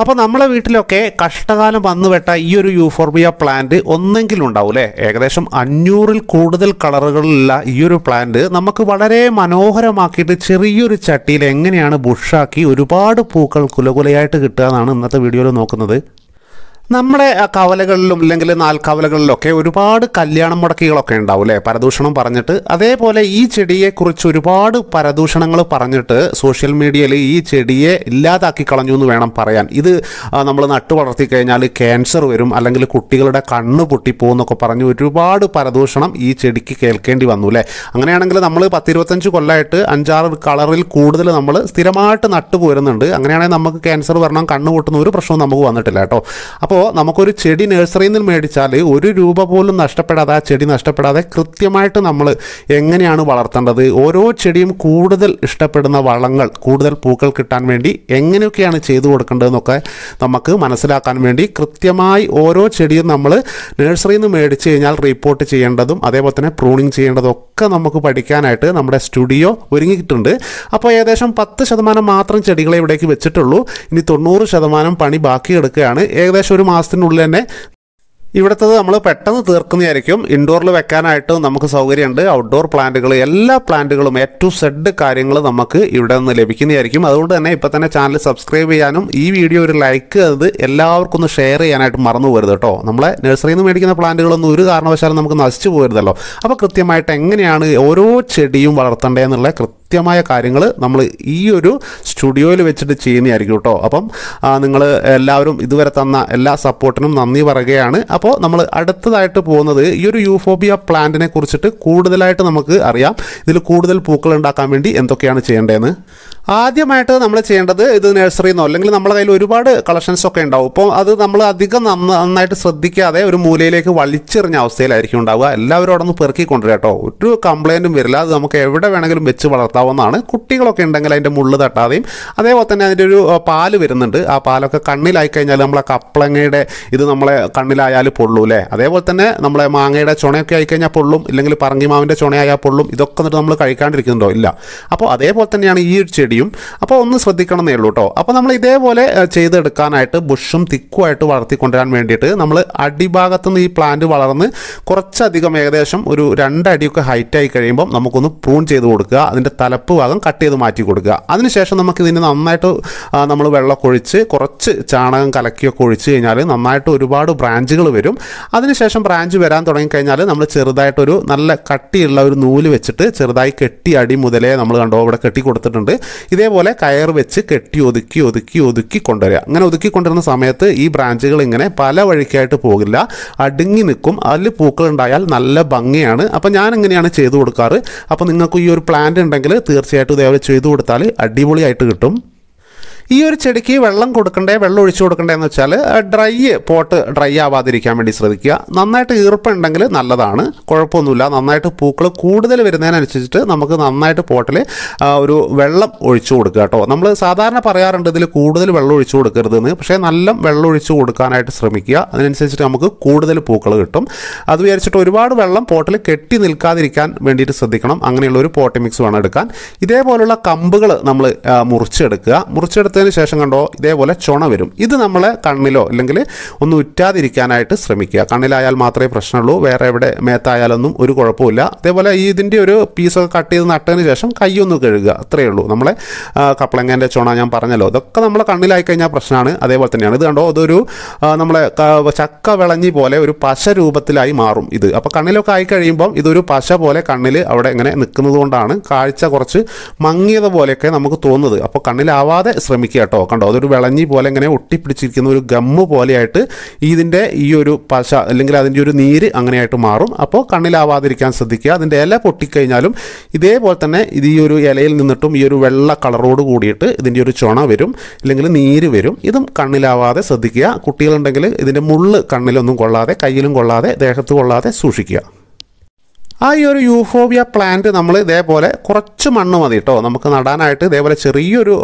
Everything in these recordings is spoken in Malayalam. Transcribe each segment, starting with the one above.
അപ്പോൾ നമ്മളെ വീട്ടിലൊക്കെ കഷ്ടകാലം വന്നുപെട്ട ഈ ഒരു യൂഫോർബിയ പ്ലാന്റ് ഒന്നെങ്കിലും ഉണ്ടാവും ഏകദേശം അഞ്ഞൂറിൽ കൂടുതൽ കളറുകളുള്ള ഈ ഒരു പ്ലാന്റ് നമുക്ക് വളരെ മനോഹരമാക്കിയിട്ട് ചെറിയൊരു ചട്ടിയിൽ എങ്ങനെയാണ് ബുഷാക്കി ഒരുപാട് പൂക്കൾ കുലകുലയായിട്ട് കിട്ടുക എന്നാണ് ഇന്നത്തെ വീഡിയോയിൽ നോക്കുന്നത്. നമ്മുടെ കവലകളിലും അല്ലെങ്കിൽ നാൽക്കവലകളിലൊക്കെ ഒരുപാട് കല്യാണം മുടക്കികളൊക്കെ ഉണ്ടാവും അല്ലേ? പരദൂഷണം പറഞ്ഞിട്ട്. അതേപോലെ ഈ ചെടിയെക്കുറിച്ച് ഒരുപാട് പരദൂഷണങ്ങൾ പറഞ്ഞിട്ട് സോഷ്യൽ മീഡിയയിൽ ഈ ചെടിയെ ഇല്ലാതാക്കി കളഞ്ഞു എന്ന് വേണം പറയാൻ. ഇത് നമ്മൾ നട്ടു വളർത്തി കഴിഞ്ഞാൽ ക്യാൻസർ വരും അല്ലെങ്കിൽ കുട്ടികളുടെ കണ്ണ് പൊട്ടിപ്പോകുന്നൊക്കെ പറഞ്ഞ് ഒരുപാട് പരദൂഷണം ഈ ചെടിക്ക് കേൾക്കേണ്ടി വന്നു അല്ലേ? അങ്ങനെയാണെങ്കിൽ നമ്മൾ പത്തിരുപത്തഞ്ച് കൊല്ലമായിട്ട് അഞ്ചാറ് കളറിൽ കൂടുതൽ നമ്മൾ സ്ഥിരമായിട്ട് നട്ടു പോരുന്നുണ്ട് അങ്ങനെയാണെങ്കിൽ നമുക്ക് ക്യാൻസർ വരണം കണ്ണ് പൊട്ടുന്ന ഒരു പ്രശ്നവും നമുക്ക് വന്നിട്ടില്ല കേട്ടോ. അപ്പോൾ നമുക്കൊരു ചെടി നഴ്സറിയിൽ നിന്ന് മേടിച്ചാൽ ഒരു രൂപ പോലും നഷ്ടപ്പെടാതെ ആ ചെടി നഷ്ടപ്പെടാതെ കൃത്യമായിട്ട് നമ്മൾ എങ്ങനെയാണ് വളർത്തേണ്ടത്? ഓരോ ചെടിയും കൂടുതൽ ഇഷ്ടപ്പെടുന്ന വളങ്ങൾ കൂടുതൽ പൂക്കൾ കിട്ടാൻ വേണ്ടി എങ്ങനെയൊക്കെയാണ് ചെയ്തു കൊടുക്കേണ്ടതെന്നൊക്കെ നമുക്ക് മനസ്സിലാക്കാൻ വേണ്ടി കൃത്യമായി ഓരോ ചെടിയും നമ്മൾ നഴ്സറിയിൽ നിന്ന് മേടിച്ച് കഴിഞ്ഞാൽ റിപ്പോർട്ട് ചെയ്യേണ്ടതും അതേപോലെ തന്നെ പ്രൂണിങ് ചെയ്യേണ്ടതും ഒക്കെ നമുക്ക് പഠിക്കാനായിട്ട് നമ്മുടെ സ്റ്റുഡിയോ ഒരുങ്ങിയിട്ടുണ്ട്. അപ്പോൾ ഏകദേശം പത്ത് ശതമാനം മാത്രം ചെടികളെ ഇവിടേക്ക് വെച്ചിട്ടുള്ളൂ. ഇനി തൊണ്ണൂറ് ശതമാനം പണി ബാക്കി എടുക്കുകയാണ് ഏകദേശം ഒരു മാസത്തിനുള്ളിൽ തന്നെ ഇവിടുത്തത് നമ്മൾ പെട്ടെന്ന് തീർക്കുന്നതായിരിക്കും. ഇൻഡോറിൽ വെക്കാനായിട്ട് നമുക്ക് സൗകര്യമുണ്ട്. ഔട്ട്ഡോർ പ്ലാന്റുകൾ എല്ലാ പ്ലാന്റുകളും എ ടു സെഡ് കാര്യങ്ങൾ നമുക്ക് ഇവിടെ നിന്ന് ലഭിക്കുന്നതായിരിക്കും. അതുകൊണ്ട് തന്നെ ഇപ്പം തന്നെ ചാനൽ സബ്സ്ക്രൈബ് ചെയ്യാനും ഈ വീഡിയോ ഒരു ലൈക്ക് അത് എല്ലാവർക്കും ഒന്ന് ഷെയർ ചെയ്യാനായിട്ട് മറന്നു പോരുത് കേട്ടോ. നമ്മളെ നഴ്സറിയിൽ നിന്ന് മേടിക്കുന്ന പ്ലാന്റുകളൊന്നും ഒരു കാരണവശാലും നമുക്ക് നശിച്ചു പോരുതല്ലോ. അപ്പോൾ കൃത്യമായിട്ട് എങ്ങനെയാണ് ഓരോ ചെടിയും വളർത്തേണ്ടതെന്നുള്ള കൃത്യമായ കാര്യങ്ങൾ നമ്മൾ ഈ ഒരു സ്റ്റുഡിയോയിൽ വെച്ചിട്ട് ചെയ്യുന്നതായിരിക്കും കേട്ടോ. അപ്പം നിങ്ങൾ എല്ലാവരും ഇതുവരെ തന്ന എല്ലാ സപ്പോർട്ടിനും നന്ദി പറയുകയാണ്. അപ്പോൾ നമ്മൾ അടുത്തതായിട്ട് പോകുന്നത് ഈ ഒരു യൂഫോബിയ പ്ലാന്റിനെ കുറിച്ചിട്ട് കൂടുതലായിട്ട് നമുക്ക് അറിയാം. ഇതിൽ കൂടുതൽ പൂക്കൾ ഉണ്ടാക്കാൻ വേണ്ടി എന്തൊക്കെയാണ് ചെയ്യേണ്ടതെന്ന്? ആദ്യമായിട്ട് നമ്മൾ ചെയ്യേണ്ടത് ഇത് നഴ്സറിയിൽ നിന്നോ അല്ലെങ്കിൽ നമ്മുടെ കയ്യിൽ ഒരുപാട് കളക്ഷൻസ് ഒക്കെ ഉണ്ടാവും. അപ്പോൾ അത് നമ്മൾ അധികം നന്ന നന്നായിട്ട് ശ്രദ്ധിക്കാതെ ഒരു മൂലയിലേക്ക് വലിച്ചെറിഞ്ഞ അവസ്ഥയിലായിരിക്കും ഉണ്ടാവുക. എല്ലാവരും അവിടെ നിന്ന് പെറുക്കി കൊണ്ടുവരിക കേട്ടോ. ഒരു കംപ്ലൈന്റും വരില്ല. അത് നമുക്ക് എവിടെ വേണമെങ്കിലും വെച്ച് വളർത്താവുന്നതാണ്. കുട്ടികളൊക്കെ ഉണ്ടെങ്കിൽ അതിന്റെ മുള്ള് തട്ടാതെയും അതേപോലെ തന്നെ അതിന്റെ ഒരു പാൽ വരുന്നുണ്ട്. ആ പാലൊക്കെ കണ്ണിലായി കഴിഞ്ഞാൽ നമ്മളെ കപ്പളങ്ങയുടെ ഇത് നമ്മളെ കണ്ണിലായാൽ പൊള്ളൂ അല്ലേ? അതേപോലെ തന്നെ നമ്മളെ മാങ്ങയുടെ ചുണയൊക്കെ ആയിക്കഴിഞ്ഞാൽ പൊള്ളും. ഇല്ലെങ്കിൽ പറങ്കിമാവിന്റെ ചുണയായാൽ പൊള്ളും. ഇതൊക്കെ എന്നിട്ട് നമ്മൾ കഴിക്കാണ്ടിരിക്കുന്നുണ്ടോ? ഇല്ല. അപ്പോൾ അതേപോലെ തന്നെയാണ് ഈ ഒരു ചെടിയും അപ്പോൾ ഒന്ന് ശ്രദ്ധിക്കണം എന്നേ ഉള്ളൂ കേട്ടോ അപ്പോൾ നമ്മൾ ഇതേപോലെ ചെയ്തെടുക്കാനായിട്ട് ബുഷും തിക്കുമായിട്ട് വളർത്തിക്കൊണ്ടുവരാൻ വേണ്ടിയിട്ട് നമ്മൾ അടിഭാഗത്തു നിന്ന് ഈ പ്ലാന്റ് വളർന്ന് കുറച്ചധികം ഏകദേശം ഒരു രണ്ടടിയൊക്കെ ഹൈറ്റായി കഴിയുമ്പോൾ നമുക്കൊന്ന് പ്രൂൺ ചെയ്ത് കൊടുക്കുക. അതിന്റെ തലപ്പ് ഭാഗം കട്ട് ചെയ്ത് മാറ്റി കൊടുക്കുക. അതിനുശേഷം നമുക്ക് നന്നായിട്ട് നമ്മൾ വെള്ളമൊക്കെ ഒഴിച്ച് കുറച്ച് ചാണകം കലക്കിയൊക്കെ ഒഴിച്ച് കഴിഞ്ഞാൽ നന്നായിട്ട് ഒരുപാട് ബ്രാഞ്ചുകൾ വരും. അതിനുശേഷം ബ്രാഞ്ച് വരാൻ തുടങ്ങിക്കഴിഞ്ഞാൽ നമ്മൾ ചെറുതായിട്ടൊരു നല്ല കട്ടിയുള്ള ഒരു നൂൽ വെച്ചിട്ട് ചെറുതായി കെട്ടി അടി മുതലേ നമ്മൾ കണ്ടോ ഇവിടെ കെട്ടി കൊടുത്തിട്ടുണ്ട്. ഇതേപോലെ കയർ വെച്ച് കെട്ടി ഒതുക്കി ഒതുക്കി ഒതുക്കി കൊണ്ടുവരിക. അങ്ങനെ ഒതുക്കി കൊണ്ടുവരുന്ന സമയത്ത് ഈ ബ്രാഞ്ചുകൾ ഇങ്ങനെ പല വഴിക്കായിട്ട് പോകില്ല. അടുങ്ങി നിൽക്കും. അതിൽ പൂക്കൾ ഉണ്ടായാൽ നല്ല ഭംഗിയാണ്. അപ്പോൾ ഞാൻ ഇങ്ങനെയാണ് ചെയ്തു കൊടുക്കാറ്. അപ്പോൾ നിങ്ങൾക്ക് ഈ ഒരു പ്ലാന്റ് ഉണ്ടെങ്കിൽ തീർച്ചയായിട്ടും ഇതേപോലെ ചെയ്തു കൊടുത്താൽ അടിപൊളിയായിട്ട് കിട്ടും. ഈ ഒരു ചെടിക്ക് വെള്ളം കൊടുക്കണ്ടേ വെള്ളം ഒഴിച്ചു കൊടുക്കണ്ടേ എന്ന് വെച്ചാൽ ഡ്രൈ പോട്ട് ഡ്രൈ ആവാതിരിക്കാൻ വേണ്ടി ശ്രദ്ധിക്കുക നന്നായിട്ട് ഈർപ്പുണ്ടെങ്കിൽ നല്ലതാണ്. കുഴപ്പമൊന്നുമില്ല. നന്നായിട്ട് പൂക്കൾ കൂടുതൽ വരുന്നതിനനുസരിച്ചിട്ട് നമുക്ക് നന്നായിട്ട് പോട്ടിൽ ഒരു വെള്ളം ഒഴിച്ചു കൊടുക്കുക കേട്ടോ. നമ്മൾ സാധാരണ പറയാറുണ്ട് ഇതിൽ കൂടുതൽ വെള്ളം ഒഴിച്ചു കൊടുക്കരുതെന്ന്. പക്ഷേ നല്ല വെള്ളം ഒഴിച്ചു കൊടുക്കാനായിട്ട് ശ്രമിക്കുക. അതിനനുസരിച്ചിട്ട് നമുക്ക് കൂടുതൽ പൂക്കൾ കിട്ടും. അത് വിചാരിച്ചിട്ട് ഒരുപാട് വെള്ളം പോട്ടിൽ കെട്ടി നിൽക്കാതിരിക്കാൻ വേണ്ടിയിട്ട് ശ്രദ്ധിക്കണം. അങ്ങനെയുള്ള ഒരു പോട്ടി മിക്സ് വേണം എടുക്കാൻ. ഇതേപോലുള്ള കമ്പുകൾ നമ്മൾ മുറിച്ചെടുക്കുക. മുറിച്ചെടുത്തതിന് ശേഷം കണ്ടോ ഇതേപോലെ ചുണ വരും. ഇത് നമ്മളെ കണ്ണിലോ അല്ലെങ്കിൽ ഒന്ന് ഉറ്റാതിരിക്കാനായിട്ട് ശ്രമിക്കുക. കണ്ണിലായാൽ മാത്രമേ പ്രശ്നമുള്ളൂ വേറെ എവിടെ മേത്തായാലൊന്നും ഒരു കുഴപ്പമില്ല അതേപോലെ ഈ ഇതിന്റെ ഒരു പീസൊക്കെ കട്ട് ചെയ്ത് നട്ടതിന് ശേഷം കൈയൊന്ന് കഴുകുക അത്രയേ ഉള്ളൂ. നമ്മളെ കപ്പളങ്ങേന്റെ ചുണ ഞാൻ പറഞ്ഞല്ലോ. ഇതൊക്കെ നമ്മൾ കണ്ണിലായി കഴിഞ്ഞാൽ പ്രശ്നമാണ്. അതേപോലെ തന്നെയാണ്. ഇത് കണ്ടോ അതൊരു നമ്മളെ ചക്ക വിളഞ്ഞി പോലെ ഒരു പശ രൂപത്തിലായി മാറും ഇത്. അപ്പോൾ കണ്ണിലൊക്കെ ആയി കഴിയുമ്പം ഇതൊരു പശ പോലെ കണ്ണിൽ അവിടെ ഇങ്ങനെ നിൽക്കുന്നത് കൊണ്ടാണ് കാഴ്ച കുറച്ച് മങ്ങിയത് പോലെയൊക്കെ നമുക്ക് തോന്നുന്നത്. അപ്പോൾ കണ്ണിലാവാതെ ശ്രമിക്കുക. കേട്ടോ. കണ്ടോ അതൊരു വിളഞ്ഞി പോലെ ഇങ്ങനെ ഒട്ടിപ്പിടിച്ചിരിക്കുന്ന ഒരു ഗമ്മ് പോലെയായിട്ട് ഇതിന്റെ ഈ ഒരു പശ അല്ലെങ്കിൽ അതിന്റെ ഒരു നീര് അങ്ങനെയായിട്ട് മാറും. അപ്പോൾ കണ്ണിലാവാതിരിക്കാൻ ശ്രദ്ധിക്കുക. അതിന്റെ ഇല പൊട്ടിക്കഴിഞ്ഞാലും ഇതേപോലെ തന്നെ ഇത് ഈ ഒരു ഇലയിൽ നിന്നിട്ടും ഈ ഒരു വെള്ള കളറോട് കൂടിയിട്ട് ഇതിന്റെ ഒരു ചുണ വരും അല്ലെങ്കിൽ നീര് വരും. ഇതും കണ്ണിലാവാതെ ശ്രദ്ധിക്കുക. കുട്ടികളുണ്ടെങ്കിൽ ഇതിന്റെ മുള്ള് കണ്ണിലൊന്നും കൊള്ളാതെ കയ്യിലും കൊള്ളാതെ ദേഹത്ത് കൊള്ളാതെ സൂക്ഷിക്കുക. ആ ഈ ഒരു യൂഫോബിയ പ്ലാന്റ് നമ്മൾ ഇതേപോലെ കുറച്ച് മണ്ണ് മതി കേട്ടോ നമുക്ക് നടാനായിട്ട് ഇതേപോലെ ചെറിയൊരു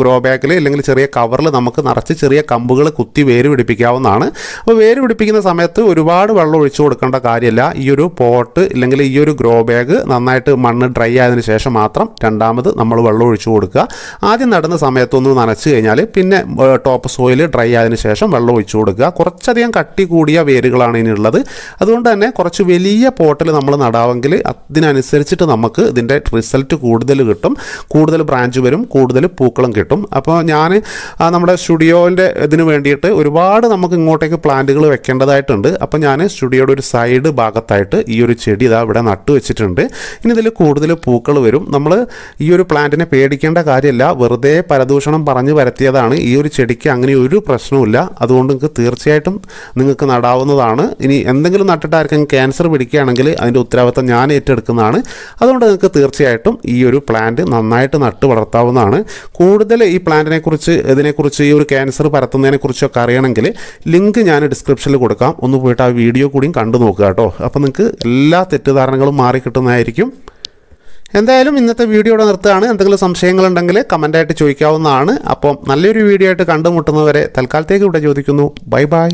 ഗ്രോ ബാഗിൽ അല്ലെങ്കിൽ ചെറിയ കവറിൽ നമുക്ക് നിറച്ച് ചെറിയ കമ്പുകൾ കുത്തി വേര് പിടിപ്പിക്കാവുന്നതാണ്. അപ്പോൾ വേര് പിടിപ്പിക്കുന്ന സമയത്ത് ഒരുപാട് വെള്ളം ഒഴിച്ചു കൊടുക്കേണ്ട കാര്യമില്ല. ഈ ഒരു പോട്ട് ഇല്ലെങ്കിൽ ഈ ഒരു ഗ്രോ ബാഗ് നന്നായിട്ട് മണ്ണ് ഡ്രൈ ആയതിനു ശേഷം മാത്രം രണ്ടാമത് നമ്മൾ വെള്ളം ഒഴിച്ചു കൊടുക്കുക. ആദ്യം നടുന്ന സമയത്തൊന്ന് നനച്ച് കഴിഞ്ഞാൽ പിന്നെ ടോപ്പ് സോയിൽ ഡ്രൈ ആയതിനു ശേഷം വെള്ളം ഒഴിച്ചു കൊടുക്കുക. കുറച്ചധികം കട്ടി കൂടിയ വേരുകളാണ് ഇനിയുള്ളത് അതുകൊണ്ട് തന്നെ കുറച്ച് വലിയ പോട്ടിൽ നമ്മൾ നടാമെങ്കിൽ അതിനനുസരിച്ചിട്ട് നമുക്ക് ഇതിന്റെ റിസൾട്ട് കൂടുതൽ കിട്ടും കൂടുതൽ ബ്രാഞ്ച് വരും കൂടുതൽ പൂക്കളും കിട്ടും. അപ്പോൾ ഞാൻ നമ്മുടെ സ്റ്റുഡിയോന്റെ ഇതിന് വേണ്ടിയിട്ട് ഒരുപാട് നമുക്ക് ഇങ്ങോട്ടേക്ക് പ്ലാന്റുകൾ വെക്കേണ്ടതായിട്ടുണ്ട്. അപ്പോൾ ഞാൻ സ്റ്റുഡിയോയുടെ ഒരു സൈഡ് ഭാഗത്തായിട്ട് ഈ ഒരു ചെടി ഇതാ ഇവിടെ നട്ടു വെച്ചിട്ടുണ്ട്. ഇനി ഇതിൽ കൂടുതൽ പൂക്കൾ വരും. നമ്മൾ ഈ ഒരു പ്ലാന്റിനെ പേടിക്കേണ്ട കാര്യമല്ല. വെറുതെ പരദൂഷണം പറഞ്ഞു വരത്തിയതാണ് ഈ ഒരു ചെടിക്ക് അങ്ങനെ ഒരു പ്രശ്നവുമില്ല അതുകൊണ്ട് നിങ്ങൾക്ക് തീർച്ചയായിട്ടും നിങ്ങൾക്ക് നടാവുന്നതാണ്. ഇനി എന്തെങ്കിലും നട്ടിട്ട് ആർക്കെങ്കിലും ക്യാൻസർ പിടിക്കുകയാണെങ്കിൽ അതിന്റെ ഉത്തരവാദിത്തം ഞാൻ ഏറ്റെടുക്കുന്നതാണ്. അതുകൊണ്ട് നിങ്ങൾക്ക് തീർച്ചയായിട്ടും ഈ ഒരു പ്ലാന്റ് നന്നായിട്ട് നട്ട് വളർത്താവുന്നതാണ്. കൂടുതൽ ഈ പ്ലാന്റിനെ കുറിച്ച് ഇതിനെക്കുറിച്ച് ഈ ഒരു ക്യാൻസർ പരത്തുന്നതിനെ കുറിച്ചൊക്കെ അറിയണമെങ്കിൽ ലിങ്ക് ഞാൻ ഡിസ്ക്രിപ്ഷനിൽ കൊടുക്കാം. ഒന്ന് പോയിട്ട് ആ വീഡിയോ കൂടിയും കണ്ടു നോക്കുക കേട്ടോ. അപ്പോൾ നിങ്ങൾക്ക് എല്ലാ തെറ്റിദ്ധാരണകളും മാറി കിട്ടുന്നതായിരിക്കും. എന്തായാലും ഇന്നത്തെ വീഡിയോ ഇവിടെ നിർത്തുകയാണ്. എന്തെങ്കിലും സംശയങ്ങളുണ്ടെങ്കിൽ കമന്റായിട്ട് ചോദിക്കാവുന്നതാണ്. അപ്പം നല്ലൊരു വീഡിയോ ആയിട്ട് കണ്ടുമുട്ടുന്നവരെ തൽക്കാലത്തേക്ക് ഇവിടെ ചോദിക്കുന്നു. Bye bye